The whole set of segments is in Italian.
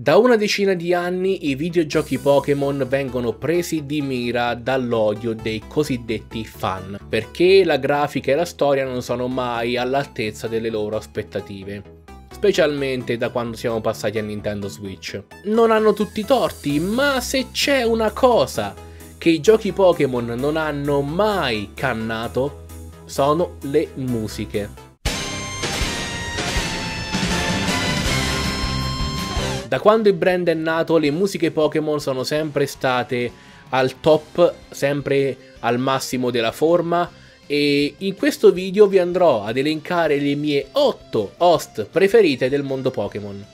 Da una decina di anni i videogiochi Pokémon vengono presi di mira dall'odio dei cosiddetti fan, perché la grafica e la storia non sono mai all'altezza delle loro aspettative specialmente da quando siamo passati a Nintendo Switch. Non hanno tutti torti, ma se c'è una cosa che i giochi Pokémon non hanno mai cannato, sono le musiche. Da quando il brand è nato, le musiche Pokémon sono sempre state al top, sempre al massimo della forma. E in questo video vi andrò ad elencare le mie 8 host preferite del mondo Pokémon.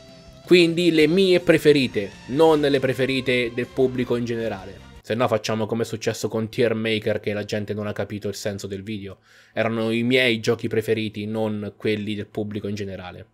Quindi le mie preferite, non le preferite del pubblico in generale. Se no facciamo come è successo con Tier Maker che la gente non ha capito il senso del video. Erano i miei giochi preferiti, non quelli del pubblico in generale.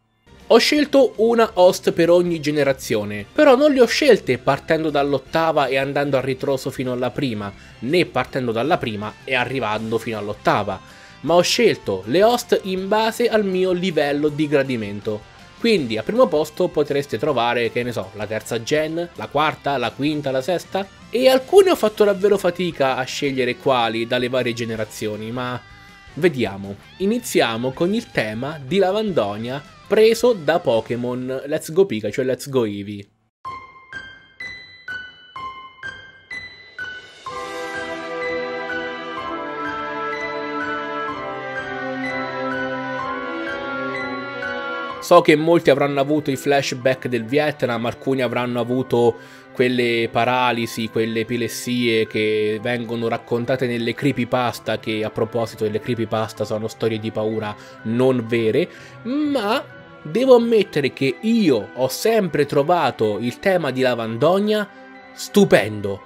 Ho scelto una host per ogni generazione, però non le ho scelte partendo dall'ottava e andando a ritroso fino alla prima, né partendo dalla prima e arrivando fino all'ottava, ma ho scelto le host in base al mio livello di gradimento. Quindi al primo posto potreste trovare, che ne so, la terza gen, la quarta, la quinta, la sesta, e alcune ho fatto davvero fatica a scegliere quali dalle varie generazioni, ma vediamo. Iniziamo con il tema di Lavandonia preso da Pokémon Let's Go Pikachu e Let's Go Eevee. So che molti avranno avuto i flashback del Vietnam, alcuni avranno avuto quelle paralisi, quelle epilessie che vengono raccontate nelle creepypasta, che a proposito delle creepypasta sono storie di paura non vere, ma devo ammettere che io ho sempre trovato il tema di Lavandogna stupendo.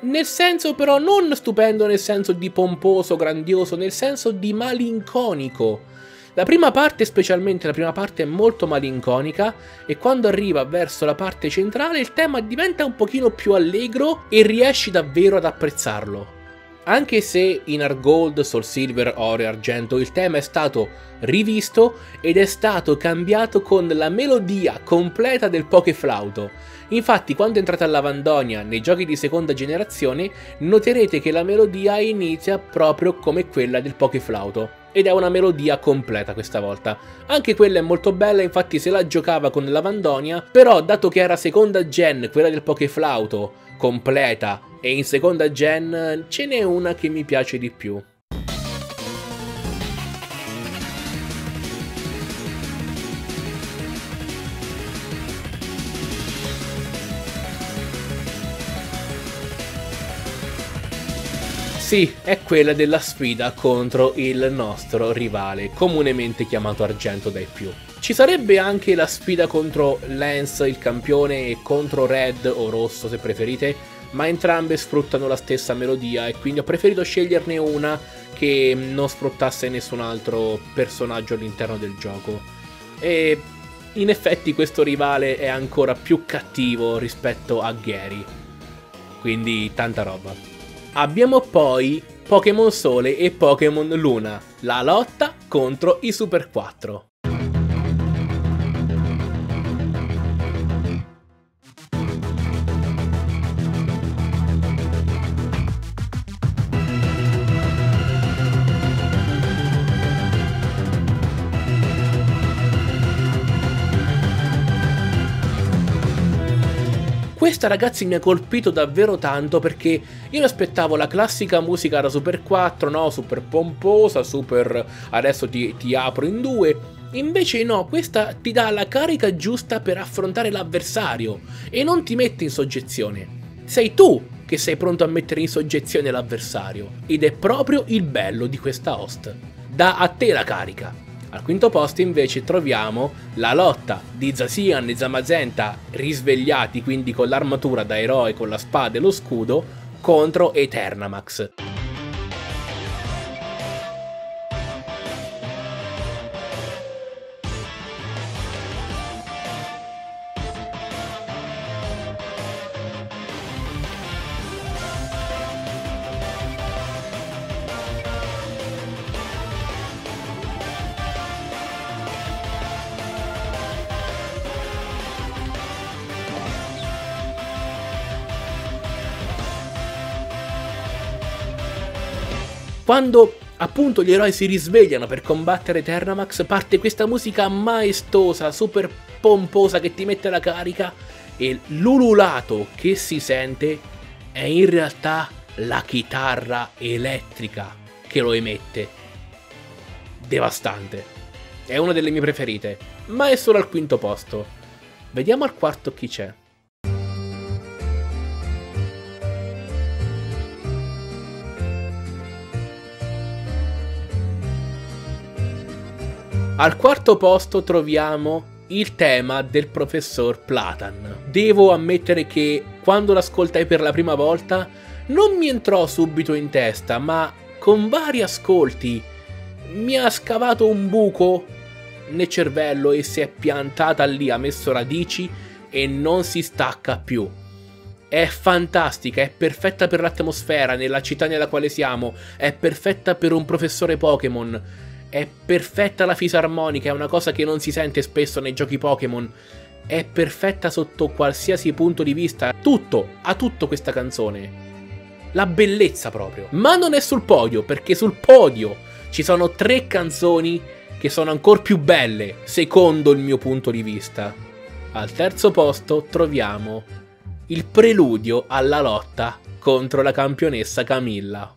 Nel senso però non stupendo nel senso di pomposo, grandioso, nel senso di malinconico. La prima parte, specialmente la prima parte, è molto malinconica e quando arriva verso la parte centrale il tema diventa un pochino più allegro e riesci davvero ad apprezzarlo. Anche se in Argold, Soul Silver, Oro e Argento il tema è stato rivisto ed è stato cambiato con la melodia completa del Pokeflauto. Infatti quando entrate a Lavandonia nei giochi di seconda generazione noterete che la melodia inizia proprio come quella del Pokeflauto ed è una melodia completa questa volta. Anche quella è molto bella, infatti se la giocava con Lavandonia, però dato che era seconda gen, quella del Pokeflauto, completa e in seconda gen ce n'è una che mi piace di più. Sì, è quella della sfida contro il nostro rivale, comunemente chiamato Argento dai più. Ci sarebbe anche la sfida contro Lance, il campione, e contro Red o Rosso se preferite, ma entrambe sfruttano la stessa melodia e quindi ho preferito sceglierne una che non sfruttasse nessun altro personaggio all'interno del gioco. E in effetti questo rivale è ancora più cattivo rispetto a Gary. Quindi tanta roba. Abbiamo poi Pokémon Sole e Pokémon Luna, la lotta contro i Super 4. Questa ragazzi mi ha colpito davvero tanto perché io mi aspettavo la classica musica da Super 4, no? Super pomposa, super adesso ti, ti apro in due. Invece no, questa ti dà la carica giusta per affrontare l'avversario e non ti mette in soggezione. Sei tu che sei pronto a mettere in soggezione l'avversario ed è proprio il bello di questa host. Dà a te la carica. Al quinto posto invece troviamo la lotta di Zacian e Zamazenta risvegliati quindi con l'armatura da eroe con la spada e lo scudo contro Eternamax. Quando appunto gli eroi si risvegliano per combattere Eternamax, parte questa musica maestosa, super pomposa che ti mette la carica e l'ululato che si sente è in realtà la chitarra elettrica che lo emette. Devastante. È una delle mie preferite, ma è solo al quinto posto. Vediamo al quarto chi c'è. Al quarto posto troviamo il tema del professor Platan. Devo ammettere che quando l'ascoltai per la prima volta non mi entrò subito in testa, ma con vari ascolti mi ha scavato un buco nel cervello e si è piantata lì, ha messo radici e non si stacca più. È fantastica, è perfetta per l'atmosfera nella città nella quale siamo, è perfetta per un professore Pokémon è perfetta la fisarmonica, è una cosa che non si sente spesso nei giochi Pokémon. È perfetta sotto qualsiasi punto di vista. Tutto, ha tutto questa canzone. La bellezza proprio. Ma non è sul podio, perché sul podio ci sono tre canzoni che sono ancora più belle, secondo il mio punto di vista. Al terzo posto troviamo il preludio alla lotta contro la campionessa Camilla.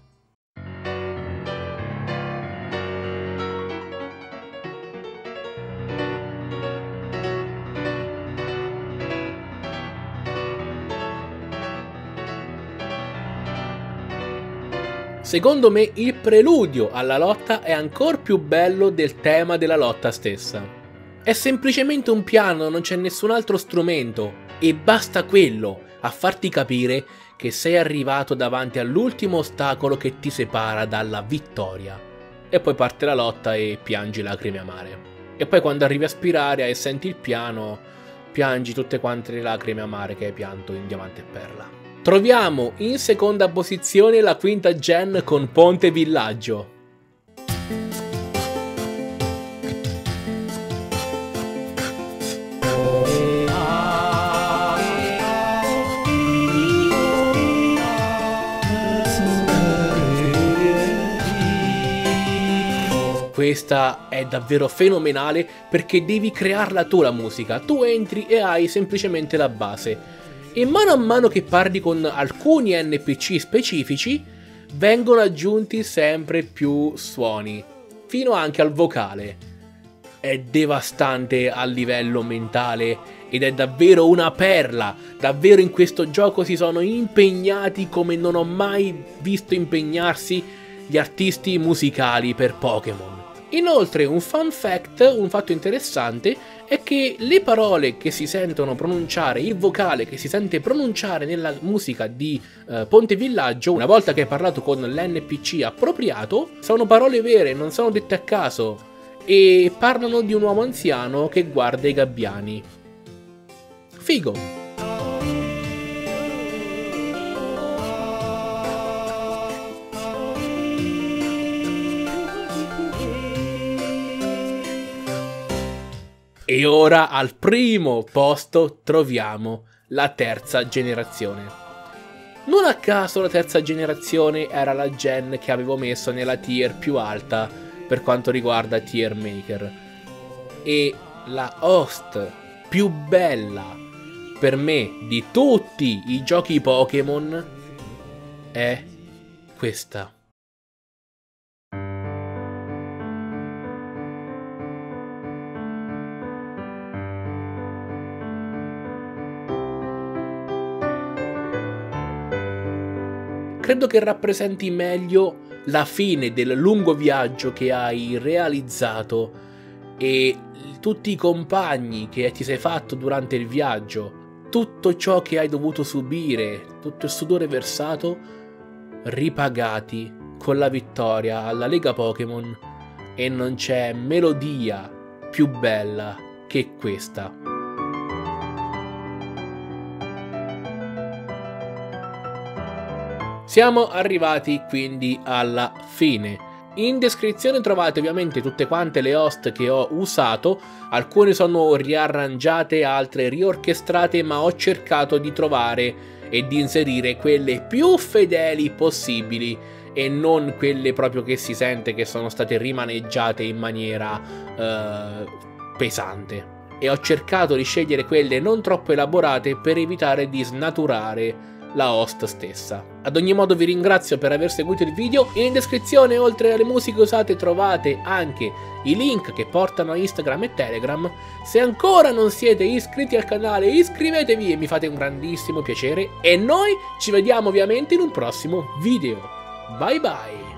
Secondo me il preludio alla lotta è ancora più bello del tema della lotta stessa. È semplicemente un piano, non c'è nessun altro strumento e basta quello a farti capire che sei arrivato davanti all'ultimo ostacolo che ti separa dalla vittoria. E poi parte la lotta e piangi lacrime amare. E poi quando arrivi a spirare e senti il piano, piangi tutte quante le lacrime amare che hai pianto in diamante e perla. Troviamo in seconda posizione la quinta gen con Ponte Villaggio. Questa è davvero fenomenale perché devi crearla tu la musica, tu entri e hai semplicemente la base e mano a mano che parli con alcuni NPC specifici vengono aggiunti sempre più suoni, fino anche al vocale. È devastante a livello mentale ed è davvero una perla. Davvero in questo gioco si sono impegnati come non ho mai visto impegnarsi gli artisti musicali per Pokémon. Inoltre un fun fact, un fatto interessante, è che le parole che si sentono pronunciare, il vocale che si sente pronunciare nella musica di uh, Ponte Villaggio, una volta che hai parlato con l'NPC appropriato, sono parole vere, non sono dette a caso e parlano di un uomo anziano che guarda i gabbiani. Figo! E ora al primo posto troviamo la terza generazione. Non a caso la terza generazione era la gen che avevo messo nella tier più alta per quanto riguarda tier maker. E la host più bella per me di tutti i giochi Pokémon è questa. Credo che rappresenti meglio la fine del lungo viaggio che hai realizzato e tutti i compagni che ti sei fatto durante il viaggio, tutto ciò che hai dovuto subire, tutto il sudore versato, ripagati con la vittoria alla Lega Pokémon e non c'è melodia più bella che questa. Siamo arrivati quindi alla fine. In descrizione trovate ovviamente tutte quante le host che ho usato, alcune sono riarrangiate, altre riorchestrate, ma ho cercato di trovare e di inserire quelle più fedeli possibili e non quelle proprio che si sente che sono state rimaneggiate in maniera eh, pesante. E ho cercato di scegliere quelle non troppo elaborate per evitare di snaturare la host stessa. Ad ogni modo vi ringrazio per aver seguito il video, in descrizione oltre alle musiche usate trovate anche i link che portano a Instagram e Telegram. Se ancora non siete iscritti al canale iscrivetevi e mi fate un grandissimo piacere e noi ci vediamo ovviamente in un prossimo video. Bye bye!